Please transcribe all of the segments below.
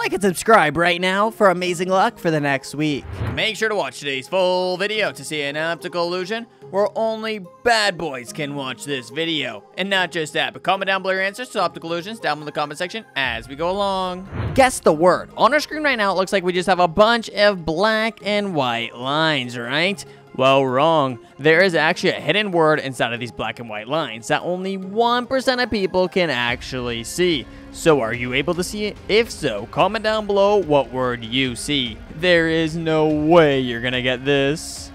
Like and subscribe right now for amazing luck for the next week. Make sure to watch today's full video to see an optical illusion where only bad boys can watch this video. And not just that, but comment down below your answers to optical illusions down in the comment section as we go along. Guess the word. On our screen right now, it looks like we just have a bunch of black and white lines, right? Well, wrong. There is actually a hidden word inside of these black and white lines that only 1% of people can actually see. So are you able to see it? If so, comment down below what word you see. There is no way you're gonna get this.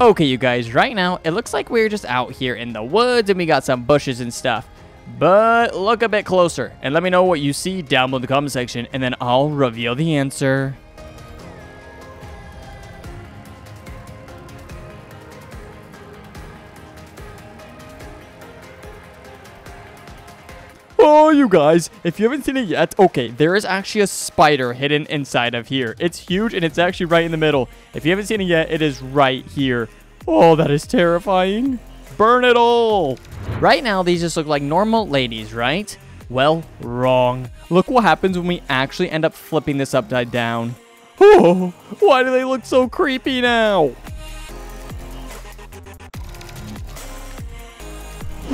Okay, you guys, right now, it looks like we're just out here in the woods and we got some bushes and stuff. But look a bit closer and let me know what you see down below in the comment section and then I'll reveal the answer. Oh, you guys, if you haven't seen it yet, okay, there is actually a spider hidden inside of here. It's huge and it's actually right in the middle. If you haven't seen it yet, it is right here. Oh, that is terrifying. Burn it all. Right now, these just look like normal ladies, right? Well, wrong. Look what happens when we actually end up flipping this upside down. Why do they look so creepy now?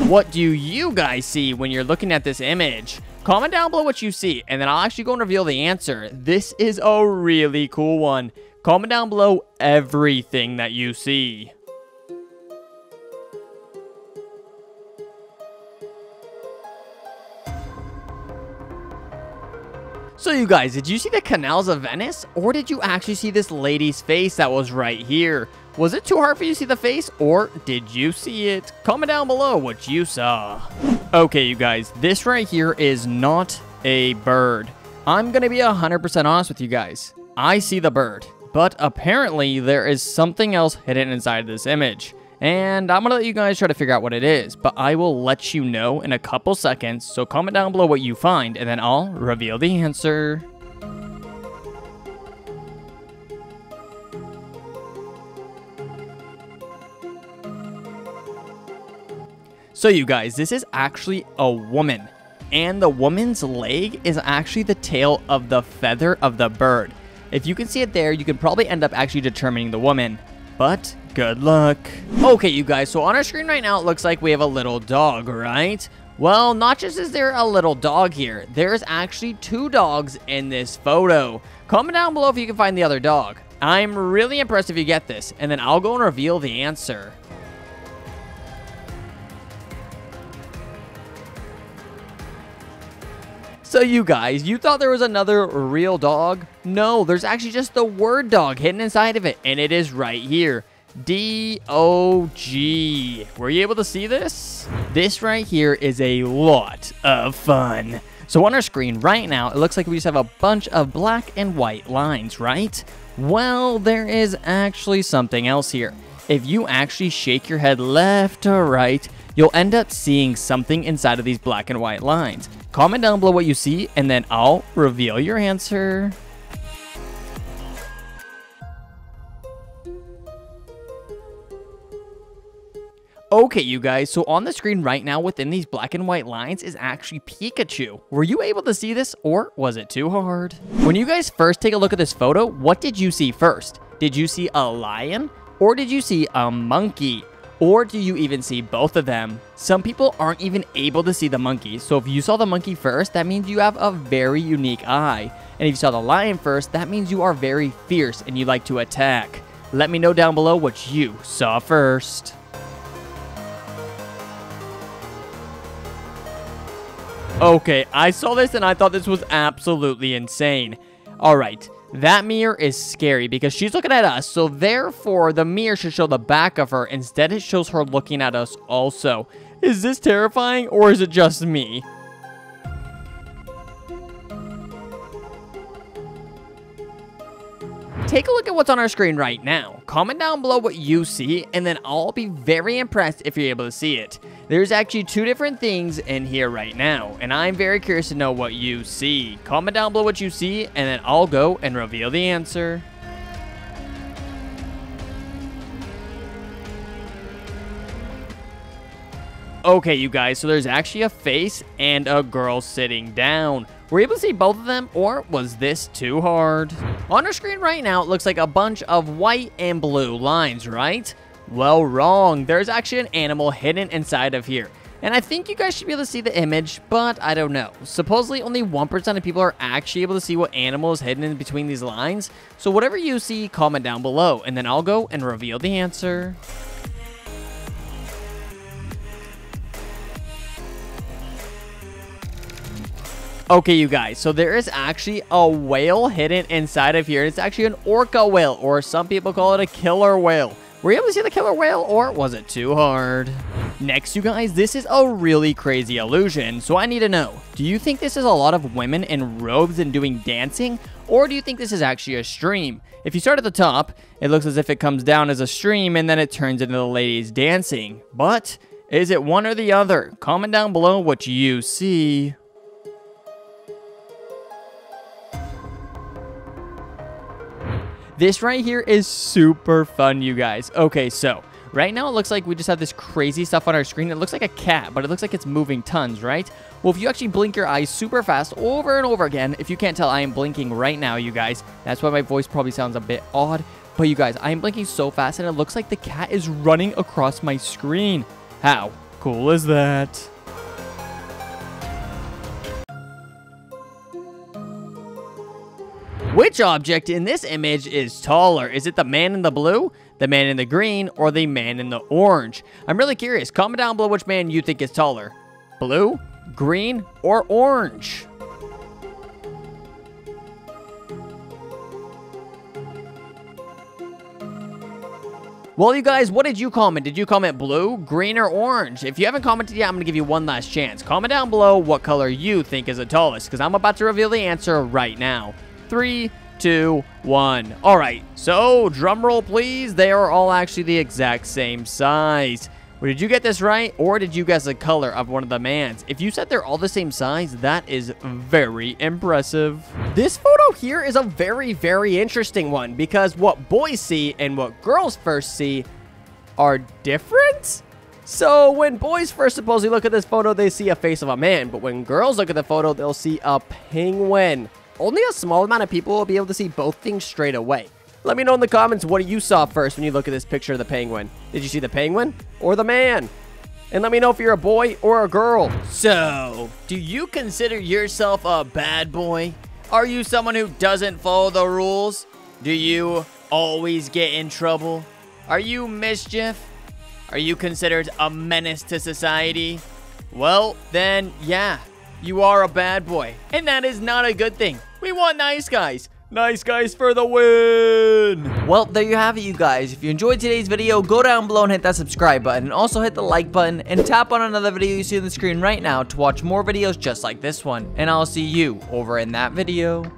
What do you guys see when you're looking at this image? Comment down below what you see, and then I'll actually go and reveal the answer. This is a really cool one. Comment down below everything that you see. So you guys, did you see the canals of Venice? Or did you actually see this lady's face that was right here? Was it too hard for you to see the face, or did you see it? Comment down below what you saw. Okay, you guys, this right here is not a bird. I'm gonna be 100% honest with you guys. I see the bird, but apparently there is something else hidden inside this image. And I'm gonna let you guys try to figure out what it is, but I will let you know in a couple seconds, so comment down below what you find, and then I'll reveal the answer. So you guys, this is actually a woman. And the woman's leg is actually the tail of the feather of the bird. If you can see it there, you can probably end up actually determining the woman. But good luck. Okay, you guys, so on our screen right now, it looks like we have a little dog, right? Well, not just is there a little dog here, there's actually two dogs in this photo. Comment down below if you can find the other dog. I'm really impressed if you get this, and then I'll go and reveal the answer. So you guys, you thought there was another real dog? No, there's actually just the word dog hidden inside of it, and it is right here. D-O-G. Were you able to see this? This right here is a lot of fun. So on our screen right now, it looks like we just have a bunch of black and white lines, right? Well, there is actually something else here. If you actually shake your head left to right, you'll end up seeing something inside of these black and white lines. Comment down below what you see, and then I'll reveal your answer. Okay, you guys, so on the screen right now within these black and white lines is actually Pikachu. Were you able to see this, or was it too hard? When you guys first take a look at this photo, what did you see first? Did you see a lion, or did you see a monkey? Or do you even see both of them? Some people aren't even able to see the monkey, so if you saw the monkey first, that means you have a very unique eye. And if you saw the lion first, that means you are very fierce and you like to attack. Let me know down below what you saw first. Okay, I saw this and I thought this was absolutely insane. Alright, that mirror is scary because she's looking at us, so therefore the mirror should show the back of her. Instead, it shows her looking at us also. Is this terrifying or is it just me? Take a look at what's on our screen right now. Comment down below what you see, and then I'll be very impressed if you're able to see it. There's actually two different things in here right now, and I'm very curious to know what you see. Comment down below what you see, and then I'll go and reveal the answer. Okay, you guys, so there's actually a face and a girl sitting down. Were you able to see both of them, or was this too hard? On our screen right now, it looks like a bunch of white and blue lines, right? Well, wrong. There's actually an animal hidden inside of here. And I think you guys should be able to see the image, but I don't know. Supposedly, only 1% of people are actually able to see what animal is hidden in between these lines. So whatever you see, comment down below, and then I'll go and reveal the answer. Okay, you guys, so there is actually a whale hidden inside of here. It's actually an orca whale, or some people call it a killer whale. Were you able to see the killer whale, or was it too hard? Next, you guys, this is a really crazy illusion, so I need to know, do you think this is a lot of women in robes and doing dancing, or do you think this is actually a stream? If you start at the top, it looks as if it comes down as a stream and then it turns into the ladies dancing. But, is it one or the other? Comment down below what you see. This right here is super fun, you guys. Okay, so right now it looks like we just have this crazy stuff on our screen. It looks like a cat, but it looks like it's moving tons, right? Well, if you actually blink your eyes super fast over and over again, if you can't tell, I am blinking right now, you guys. That's why my voice probably sounds a bit odd. But you guys, I am blinking so fast and it looks like the cat is running across my screen. How cool is that? Which object in this image is taller? Is it the man in the blue, the man in the green, or the man in the orange? I'm really curious. Comment down below which man you think is taller. Blue, green, or orange? Well, you guys, what did you comment? Did you comment blue, green, or orange? If you haven't commented yet, I'm going to give you one last chance. Comment down below what color you think is the tallest, because I'm about to reveal the answer right now three, two, one. All right, so drum roll, please. They are all actually the exact same size. Well, did you get this right, or did you guess the color of one of the mans? If you said they're all the same size, that is very impressive. This photo here is a very, very interesting one, because what boys see and what girls first see are different? So when boys first supposedly look at this photo, they see a face of a man, but when girls look at the photo, they'll see a penguin. Only a small amount of people will be able to see both things straight away. Let me know in the comments what you saw first when you look at this picture of the penguin. Did you see the penguin or the man? And let me know if you're a boy or a girl. So, do you consider yourself a bad boy? Are you someone who doesn't follow the rules? Do you always get in trouble? Are you mischief? Are you considered a menace to society? Well, then, yeah, you are a bad boy. And that is not a good thing. We want nice guys. Nice guys for the win! Well, there you have it, you guys. If you enjoyed today's video, go down below and hit that subscribe button. And also hit the like button and tap on another video you see on the screen right now to watch more videos just like this one. And I'll see you over in that video.